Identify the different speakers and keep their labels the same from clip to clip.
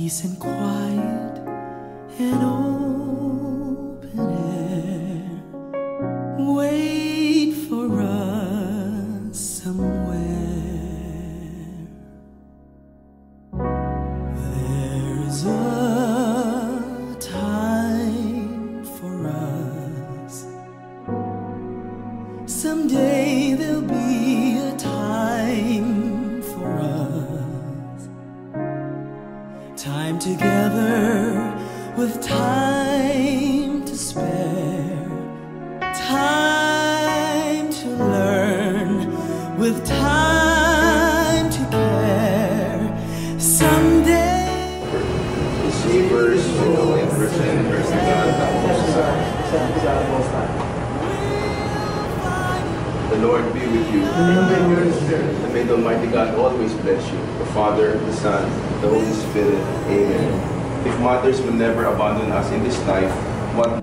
Speaker 1: peace and quiet and open with time to spare. Time to learn with time to care. Someday.
Speaker 2: person, most high. The Lord be with you. And may the Almighty God always bless you. The Father, the Son, the Holy Spirit. Amen. If mothers will never abandon us in this life, what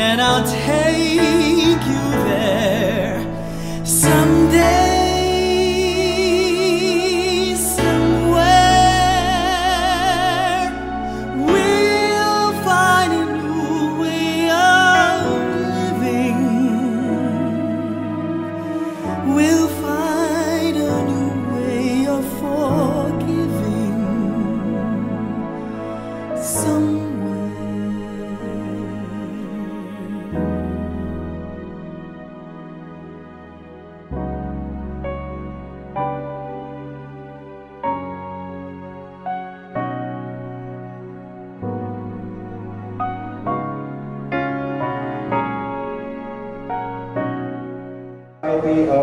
Speaker 1: and I'll take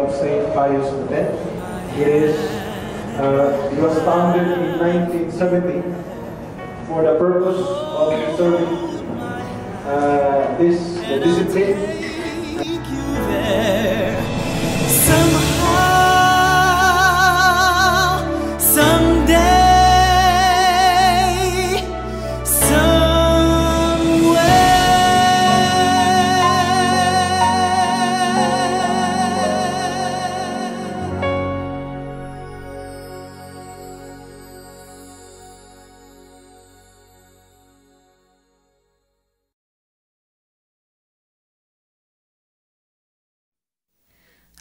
Speaker 1: of
Speaker 3: St. Pius X. It is, uh, it was founded in 1970 for the purpose of serving uh, this the discipline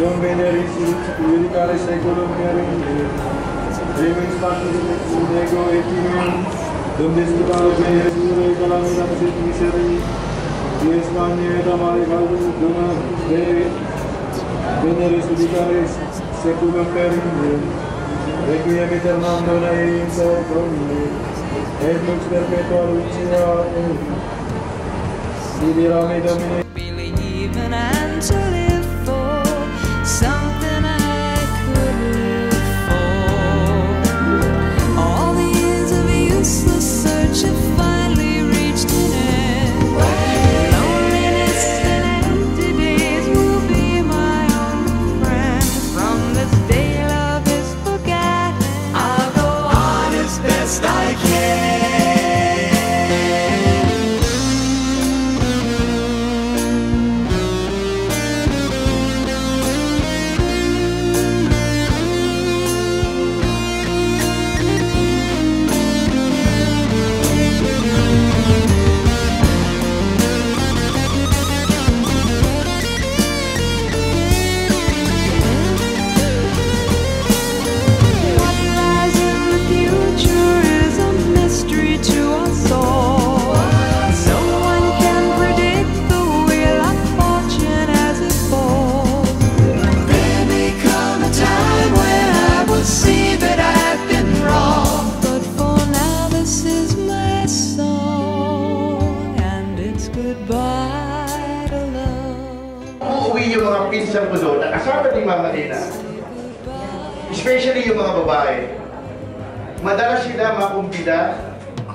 Speaker 1: Yung binary unitary cyclomery, Raymond's partnership, Nego, Etium, Dumdeskala, Mayor, Sura, Kalamina, Missouri, Yes,
Speaker 3: Manya, Tamari, Kalbu, Duna, binary unitary cyclomery, Requiem eternam donae in so domine, et lux perpetua lucia in. Sidirame domine.
Speaker 1: Believe and
Speaker 4: answer.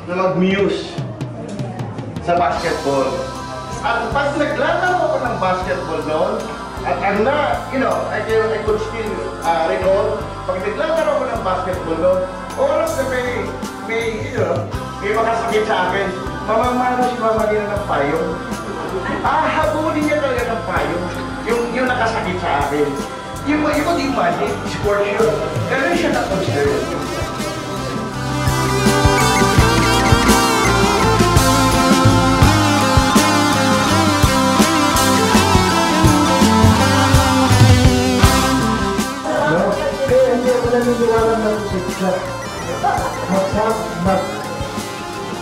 Speaker 4: Na mag-muse sa basketball. At pag naglalaro ako ng basketball noon, at ang na, you know, I, can, I could still uh, recall, pag naglalaro ako ng basketball noon, oras na may, may, you know, may makasakit sa akin, mamamano si Mama Lina ng payong. Ah, habulin niya talaga ng payong. Yung, yung nakasakit sa akin. Yung, yung, yung, yung magic, sport yun. Ganun siya na-consider.
Speaker 5: No? Pizza. Magsap, mag...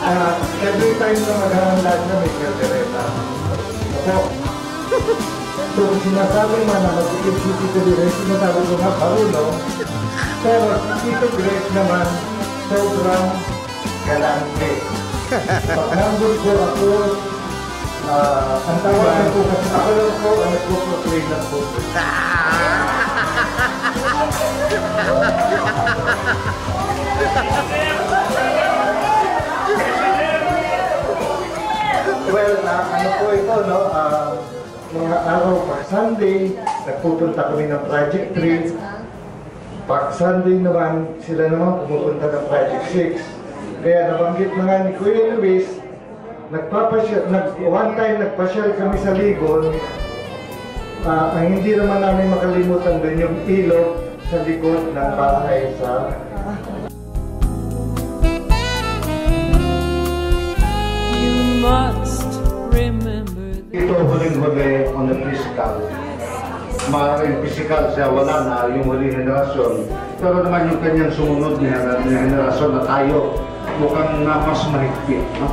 Speaker 5: Ah, every time na maghahandad na may kaldereta. Ako, so sinasabi man na mag-iip si Tito Grace, sinasabi ko nga parulo. Pero si Tito Grace naman, sobrang galante. Pag nandun ko ako, ah, ang tawag ko kasi ako lang po ang nagpo-proclaim ng po. Well, ah, ano po ito, no? Ah, mga araw pag Sunday, nagpupunta kami ng Project 3. Pag Sunday naman, sila naman pumupunta ng Project 6. Kaya nabanggit na nga ni Kuya Luis, nagpapasyal, nag, one time nagpasyal kami sa Ligon, Ah, ang hindi naman namin makalimutan doon yung ilog sa likod ng bahay sa
Speaker 1: You must remember.
Speaker 5: Ito huling-huli on the physical. Maaaring physical siya, wala na yung huling henerasyon. Pero naman yung kanyang sumunod na na henerasyon na tayo, mukhang na mas mahigpit. No?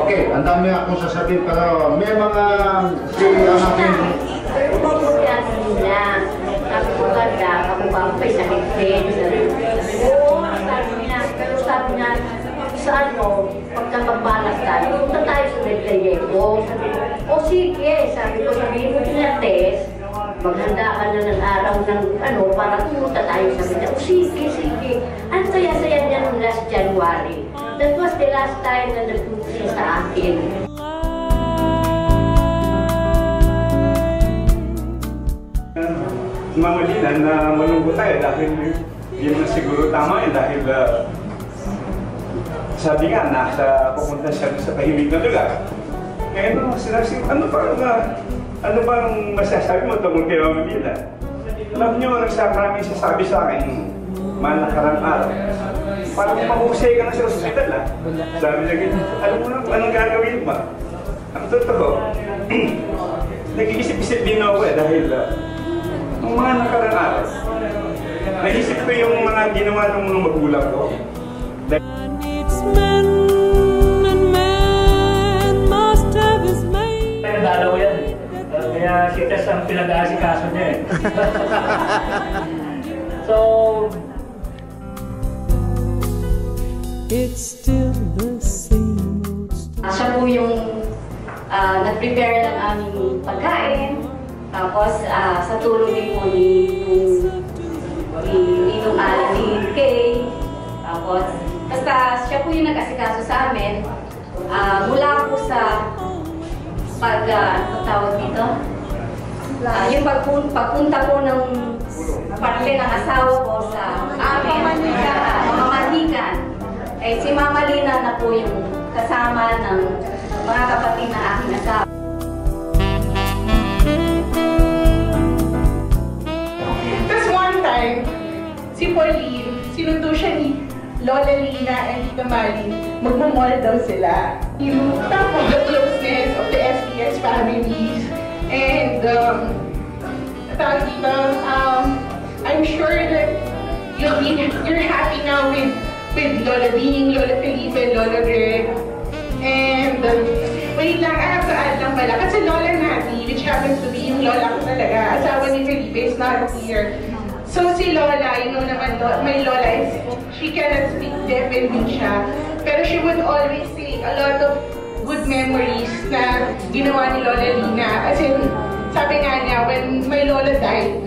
Speaker 5: Okay, ang dami akong sasabihin pero may mga si ang aking
Speaker 6: ganda, kamukha ko kay sakit din. Oo, sabi niya. Pero sabi niya, sa ano, pagka magbalas tayo, punta tayo sa Medlayego. Sabi ko, o sige, sabi ko, sabihin mo din na test, maghanda ka na ng araw ng ano, para pumunta tayo sa Medlayego. O sige, sige. Ang saya-saya niya nung last January. That was the last time na nagpunta siya sa akin.
Speaker 7: Mamalitan na malungkot tayo dahil yun na siguro tama eh dahil uh, sabi nga nasa pupunta siya sa tahimik na lugar. Ngayon no, sinasib, ano ba uh, ano bang masasabi mo tungkol kay Mama Lila? Alam niyo, nagsa maraming sasabi sa akin, man nakarang araw. Parang mahusay ka na sa ospital ah. Sabi niya ganyan, alam mo na kung anong gagawin mo. Ang totoo, nag-iisip-isip din ako eh dahil uh, Nung mga nakarang araw, naisip ko yung mga ginawa ng mga magulang ko.
Speaker 1: Needs men and man must have his mate.
Speaker 8: Kaya dalaw yan. Kaya si Tess ang pinag-aasikaso niya eh. so,
Speaker 1: It's still the same.
Speaker 6: Siya po yung ah, nag-prepare ng aming pagkain. Tapos ah, sa tulong din po ni ni Ninong Alan ni Kay. Tapos basta siya po yung nag-asikaso sa amin. Ah, mula po sa pag ah, ano tawag dito? Ah, yung pagpun pagpunta po ng parte ng asawa ko sa amin. Ah, pamamanikan. Eh, si Mama Lina na po yung kasama ng mga kapatid na aking asawa.
Speaker 9: Lola Lina and Tita Mali, magmamall daw sila. You talk of the closeness of the SBS families. And, um, tawag dito, um, I'm sure that you'll be, you're happy now with, with Lola Ding, Lola Felipe, Lola Greg. And, um, wait lang, I have to add lang pala. Kasi Lola Nati, which happens to be yung lola ko talaga, asawa ni Felipe is not here. So si Lola, you know naman, my Lola is, she cannot speak deaf and mute siya. Pero she would always say a lot of good memories na ginawa ni Lola Lina. As in,
Speaker 10: sabi nga niya, when my lola died,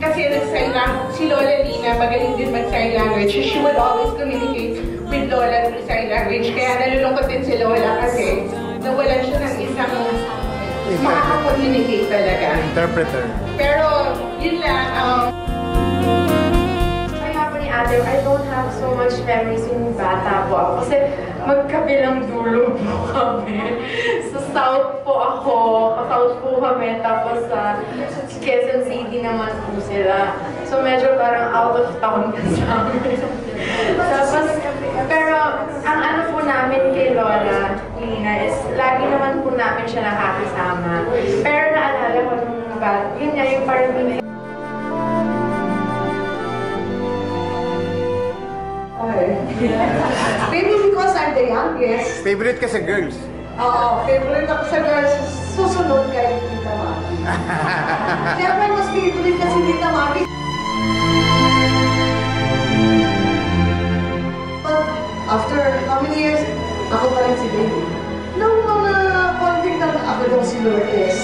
Speaker 10: kasi nag-sign si Lola Lina, magaling din mag-sign language. So she would always communicate with Lola through sign language. Kaya nalulungkot din si Lola kasi nawalan siya ng isang makaka-communicate talaga.
Speaker 11: Interpreter.
Speaker 10: Pero, yun lang, um,
Speaker 12: Ate, I don't have so much memories yung bata po ako. Kasi magkabilang dulo po kami. Sa South po ako, ka-South po kami. Tapos sa Quezon City naman po sila. So medyo parang out of town ka sa amin. Tapos, pero ang ano po namin kay Lola, Lina, is lagi naman po namin siya nakakasama. Pero naalala ko nung bat, yun nga yung parang
Speaker 10: maybe because I'm the youngest,
Speaker 11: Favorite ka sa girls?
Speaker 10: Oo, favorite ako sa girls, susunod kay Tita Mami. Siyempre, mas favorite kasi Tita Mami. But after how many years, ako pa rin si Baby. Nung mga konting na ako daw si Lourdes.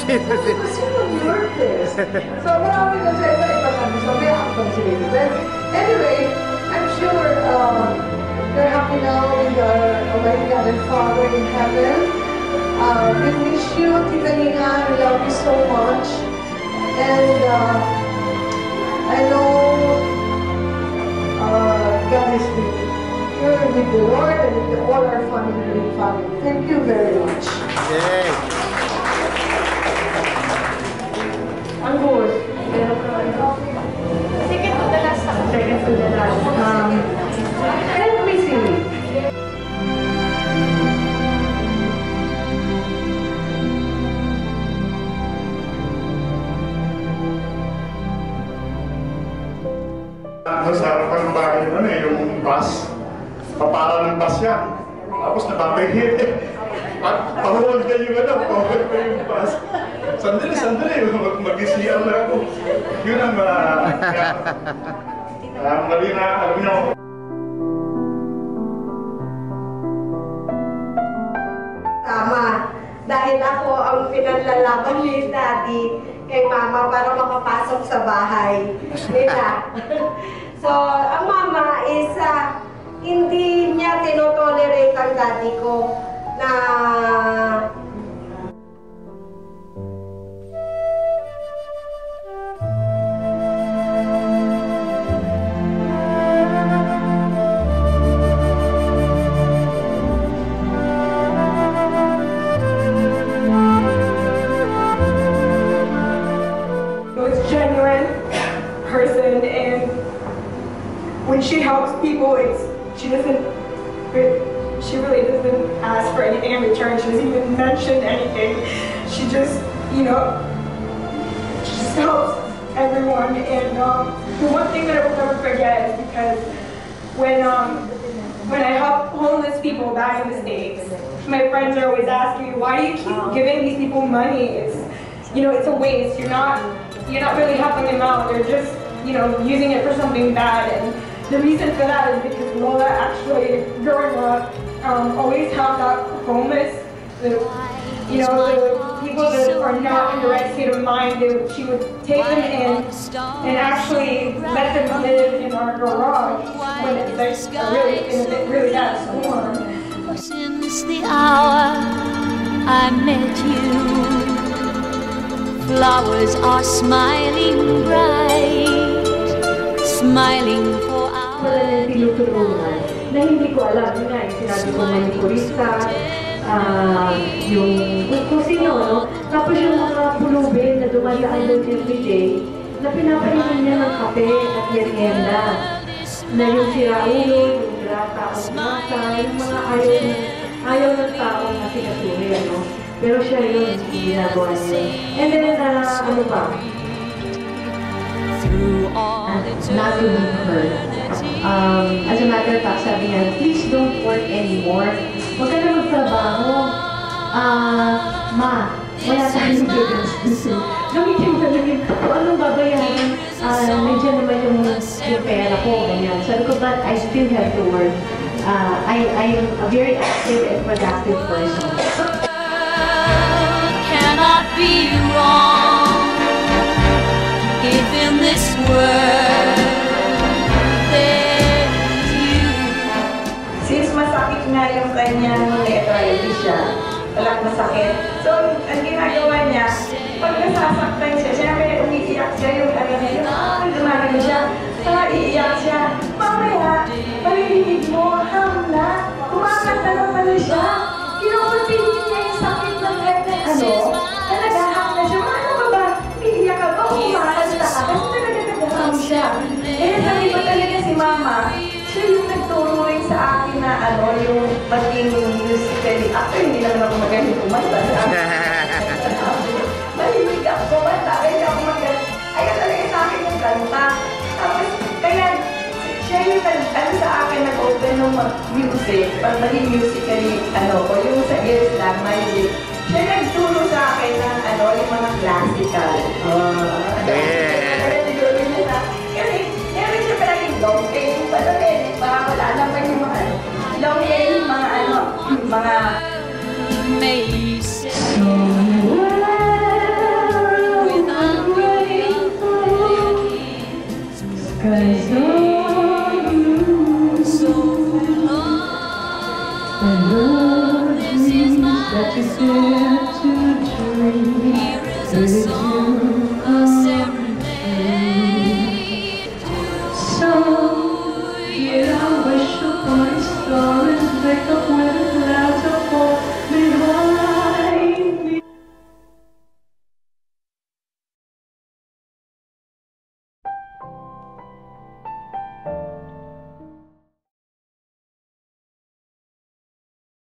Speaker 11: Sino si...
Speaker 10: Sino Lourdes? So marami na siya iba-iba kami. Sabi, ako si Baby. But they're happy now with our Almighty God and Father in heaven. Uh, we miss you, Tita Nina. We love you so much. And uh, I know uh, God is with you. You're with the Lord and with all our family and family. Thank you very much.
Speaker 11: Yay!
Speaker 10: Ang good.
Speaker 12: Sige po, dalas sa
Speaker 10: Second to the last. Um, Tama. Dahil ako ang pinanlalaban ni Daddy kay Mama para makapasok sa bahay nila. so, ang Mama is ah, hindi niya tinotolerate ang Daddy ko na
Speaker 13: she helps people it's she doesn't she really doesn't ask for anything in return she doesn't even mention anything she just you know she just helps everyone and um, the one thing that I will never forget is because when um when I help homeless people back in the States, my friends are always asking me, why do you keep giving these people money? It's, you know, it's a waste. You're not, you're not really helping them out. They're just, you know, using it for something bad. And the reason for that is because Lola actually, growing up, um, always helped out homeless, you know, the people that are not in the right state of mind. They, she would take them in and actually let them live in our garage when it's like a really, in a really bad storm.
Speaker 14: Since the hour I met you, flowers are smiling bright, smiling for
Speaker 10: wala
Speaker 14: our
Speaker 10: nang tinutulungan na hindi ko alam. Yun nga, yung sinabi ko manicurista, ah, yung kung, sino, no? Tapos yung mga pulubin na dumadaan doon everyday, na pinapainom niya ng kape at merienda. Na yung siraulo, yung grata o masa, yung mga ayaw, ayaw ng tao na sinasuhin, no? Pero siya yun, ginagawa niya. And then, ah, ano pa?
Speaker 14: through
Speaker 15: not to leave her. Um, as a matter of fact, sabi niya, please don't work anymore. Huwag ka na magtrabaho. Ah, ma, wala tayong gagastos. Gamitin mo lang yun. Kung anong babayaran, ah, nandiyan naman yung, yung pera ko, ganyan. Sabi ko, but I still have to work. Ah, I, I am a very active and productive person.
Speaker 14: can
Speaker 1: be wrong
Speaker 16: Since masakit nga yung kanyang arthritis siya, walang masakit. So, ang ginagawa niya, pag nasasaktan siya, siyempre umiiyak siya yung ano mama, siya yung nagturo rin sa akin na ano, yung maging musically. Actually, hindi naman ako magaling kumanta. Mahilig ako kumanta, kaya ako magaling. Ayaw talaga sa akin yung kanta. Tapos, kaya siya yung nag, ano sa akin, nag-open ng music, pag maging musically, ano ko, yung sa ears lang, mahilig. Siya nagturo sa akin ng ano, yung mga classical. Uh, Kaya hair, ano eh, baka wala naman yung mga ano, long hair, yung mga ano, mga
Speaker 1: May say
Speaker 16: Cause all you
Speaker 1: so
Speaker 16: and the dreams that you dare to dream.
Speaker 1: Here is a song, a